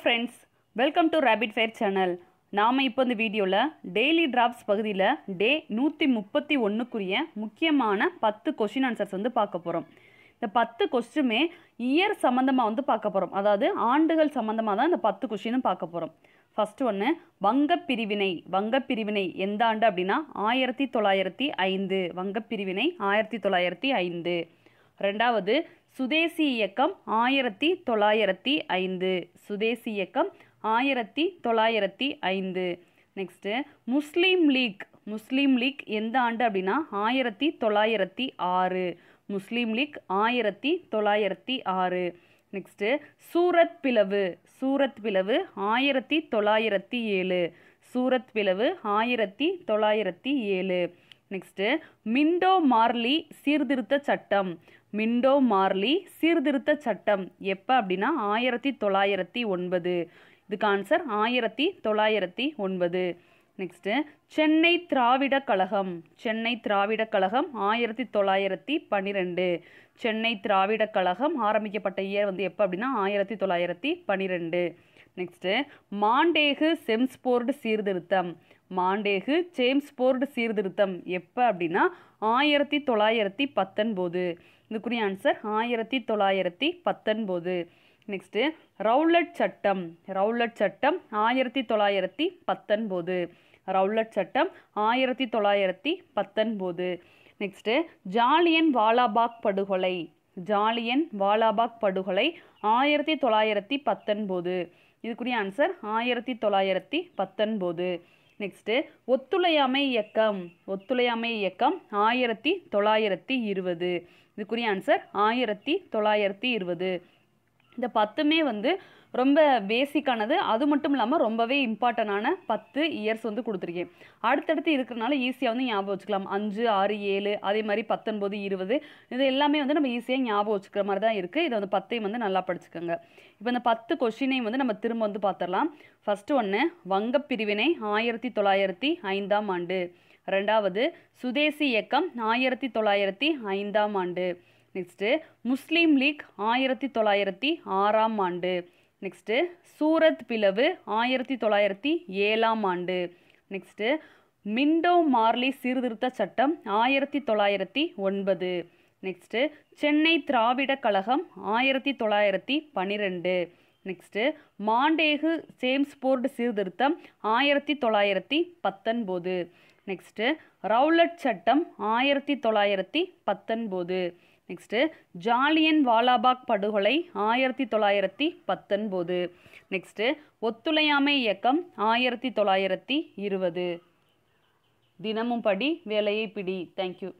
Friends welcome to rapid fire channel நாம் இப்போ இந்த வீடியோவில் டெய்லி டிராப்ஸ் பகுதியில் டே நூற்றி முப்பத்தி ஒன்றுக்குரிய முக்கியமான பத்து கொஷின் ஆன்சர்ஸ் வந்து பார்க்க போகிறோம் இந்த பத்து கொஸ்டினுமே இயர் சம்மந்தமாக வந்து பார்க்க போகிறோம் அதாவது ஆண்டுகள் சம்மந்தமாக தான் இந்த பத்து கொஷினும் பார்க்க போகிறோம் ஃபஸ்ட்டு ஒன்று வங்கப் பிரிவினை வங்கப் பிரிவினை எந்த ஆண்டு அப்படின்னா ஆயிரத்தி தொள்ளாயிரத்தி ஐந்து. வங்கப் பிரிவினை ஆயிரத்தி தொள்ளாயிரத்தி ஐந்து. ரெண்டாவது சுதேசி இயக்கம் ஆயிரத்தி தொள்ளாயிரத்தி ஐந்து. சுதேசி இயக்கம் ஆயிரத்தி தொள்ளாயிரத்தி ஐந்து. நெக்ஸ்ட்டு முஸ்லீம் லீக். முஸ்லீம் லீக் எந்த ஆண்டு அப்படின்னா ஆயிரத்தி தொள்ளாயிரத்தி ஆறு. முஸ்லீம் லீக் ஆயிரத்தி தொள்ளாயிரத்தி ஆறு. நெக்ஸ்ட்டு சூரத் பிளவு. சூரத் பிளவு ஆயிரத்தி தொள்ளாயிரத்தி ஏழு. சூரத் பிளவு ஆயிரத்தி தொள்ளாயிரத்தி ஏழு. நெக்ஸ்ட்டு மிண்டோ மார்லி சீர்திருத்த சட்டம். மிண்டோ மார்லி சீர்திருத்த சட்டம். எப்போ அப்படின்னா ஆயிரத்தி தொள்ளாயிரத்தி ஒன்பது. இதுக்கு ஆன்சர் ஆயிரத்தி தொள்ளாயிரத்தி ஒன்பது. நெக்ஸ்ட்டு சென்னை திராவிட கழகம். சென்னை திராவிட கழகம் ஆயிரத்தி தொள்ளாயிரத்தி பன்னிரெண்டு சென்னை திராவிட கழகம் ஆரம்பிக்கப்பட்ட இயர் வந்து எப்போ அப்படின்னா ஆயிரத்தி தொள்ளாயிரத்தி பன்னிரெண்டு நெக்ஸ்ட்டு மாண்டேகு செம்ஸ்போர்டு சீர்திருத்தம். மாண்டேகு சேம்ஸ்போர்டு சீர்திருத்தம். எப்போ அப்படின்னா ஆயிரத்தி தொள்ளாயிரத்தி பத்தொன்பது. இதுக்குரிய ஆன்சர் ஆயிரத்தி தொள்ளாயிரத்தி பத்தொன்பது. நெக்ஸ்ட்டு ரவுலட் சட்டம். ரவுலட் சட்டம் ஆயிரத்தி தொள்ளாயிரத்தி பத்தொன்பது. ரவுலட் சட்டம் ஆயிரத்தி தொள்ளாயிரத்தி பத்தொன்பது. நெக்ஸ்ட்டு ஜாலியன் வாலாபாக் படுகொலை. ஜாலியன் வாலாபாக் படுகொலை ஆயிரத்தி தொள்ளாயிரத்தி பத்தொன்பது. இதுக்குரிய ஆன்சர் ஆயிரத்தி தொள்ளாயிரத்தி பத்தொன்பது. நெக்ஸ்ட்டு ஒத்துழையாமை இயக்கம். ஒத்துழையாமை இயக்கம் ஆயிரத்தி தொள்ளாயிரத்தி இருபது. இதுக்குரிய ஆன்சர் ஆயிரத்தி தொள்ளாயிரத்தி இருபது. இந்த பத்துமே வந்து ரொம்ப பேசிக்கானது அது மட்டும் இல்லாமல் ரொம்பவே இம்பார்ட்டண்டான பத்து இயர்ஸ் வந்து கொடுத்துருக்கேன். அடுத்தடுத்து இருக்கிறனால ஈஸியாக வந்து ஞாபகம் வச்சுக்கலாம். அஞ்சு ஆறு ஏழு அதே மாதிரி பத்தொன்பது இருபது. இது எல்லாமே வந்து நம்ம ஈஸியாக ஞாபகம் வச்சுக்கிற மாதிரி தான் இருக்குது இதை வந்து பத்தையும் வந்து நல்லா படிச்சுக்கோங்க. இப்போ இந்த பத்து கொஷினையும் வந்து நம்ம திரும்ப வந்து பார்த்துடலாம் ஃபஸ்ட்டு ஒன்று வங்கப் பிரிவினை ஆயிரத்தி தொள்ளாயிரத்தி ஐந்தாம் ஆண்டு. ரெண்டாவது சுதேசி இயக்கம் ஆயிரத்தி தொள்ளாயிரத்தி ஐந்தாம் ஆண்டு. நெக்ஸ்ட்டு முஸ்லீம் லீக் ஆயிரத்தி தொள்ளாயிரத்தி ஆறாம் ஆண்டு. நெக்ஸ்ட்டு சூரத் பிளவு ஆயிரத்தி தொள்ளாயிரத்தி ஏழாம் ஆண்டு. நெக்ஸ்ட்டு மிண்டோ மார்லி சீர்திருத்த சட்டம் ஆயிரத்தி தொள்ளாயிரத்தி ஒன்பது நெக்ஸ்ட்டு சென்னை திராவிட கழகம் ஆயிரத்தி தொள்ளாயிரத்தி பன்னிரெண்டு நெக்ஸ்ட்டு மாண்டேகு சேம்ஸ்போர்டு சீர்திருத்தம் ஆயிரத்தி தொள்ளாயிரத்தி பத்தொன்பது நெக்ஸ்ட்டு ரவுலட் சட்டம் ஆயிரத்தி தொள்ளாயிரத்தி பத்தொன்பது நெக்ஸ்ட்டு ஜாலியன் வாலாபாக் படுகொலை ஆயிரத்தி தொள்ளாயிரத்தி பத்தொன்பது நெக்ஸ்ட்டு ஒத்துழையாமை இயக்கம் ஆயிரத்தி தொள்ளாயிரத்தி இருபது தினமும் படி வேலையை பிடி தேங்க்யூ